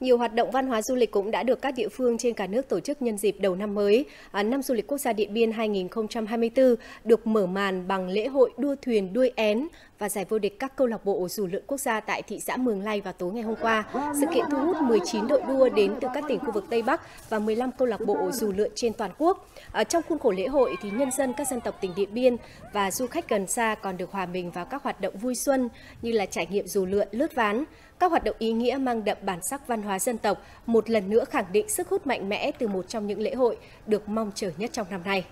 Nhiều hoạt động văn hóa du lịch cũng đã được các địa phương trên cả nước tổ chức nhân dịp đầu năm mới. À, năm du lịch quốc gia Điện Biên 2024 được mở màn bằng lễ hội đua thuyền đuôi én và giải vô địch các câu lạc bộ dù lượn quốc gia tại thị xã Mường Lai vào tối ngày hôm qua. Sự kiện thu hút 19 đội đua đến từ các tỉnh khu vực Tây Bắc và 15 câu lạc bộ dù lượn trên toàn quốc. À, trong khuôn khổ lễ hội thì nhân dân các dân tộc tỉnh Điện Biên và du khách gần xa còn được hòa mình vào các hoạt động vui xuân như là trải nghiệm dù lượn, lướt ván, các hoạt động ý nghĩa mang đậm bản sắc văn hóa hóa dân tộc, một lần nữa khẳng định sức hút mạnh mẽ từ một trong những lễ hội được mong chờ nhất trong năm nay.